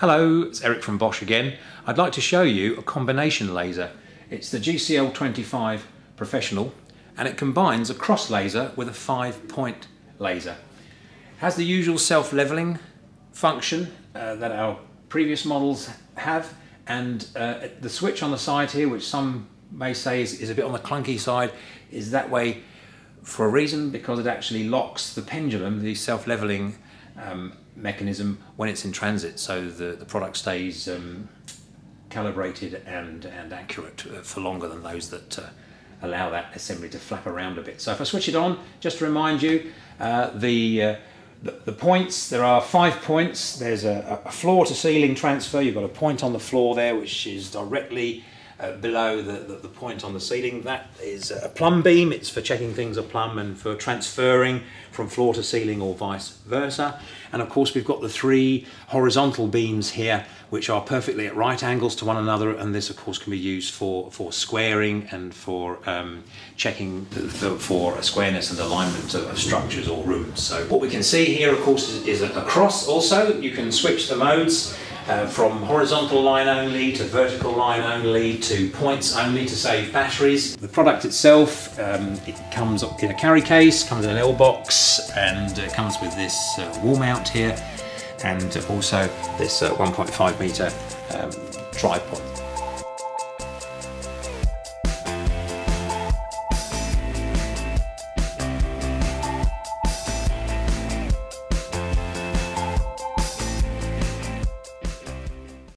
Hello, it's Eric from Bosch again. I'd like to show you a combination laser. It's the GCL25 Professional and it combines a cross laser with a five point laser. It has the usual self-leveling function uh, that our previous models have and uh, the switch on the side here which some may say is, is a bit on the clunky side is that way for a reason because it actually locks the pendulum, the self-leveling um, mechanism when it's in transit so the, the product stays um, calibrated and, and accurate uh, for longer than those that uh, allow that assembly to flap around a bit. So if I switch it on, just to remind you, uh, the, uh, the, the, points, there are five points. There's a, a floor to ceiling transfer. You've got a point on the floor there which is directly uh, below the, the, the, point on the ceiling. That is a plumb beam, it's for checking things are plumb and for transferring from floor to ceiling or vice versa. And of course we've got the three horizontal beams here which are perfectly at right angles to one another and this of course can be used for, for squaring and for um, checking the, the, for a squareness and alignment of, structures or rooms. So what we can see here of course is, is a cross also. You can switch the modes uh, from horizontal line only to vertical line only to points only to save batteries. The product itself, um, it comes in a carry case, comes in an L-Boxx and it comes with this uh, wall mount here and also this uh, 1.5 meter um, tripod.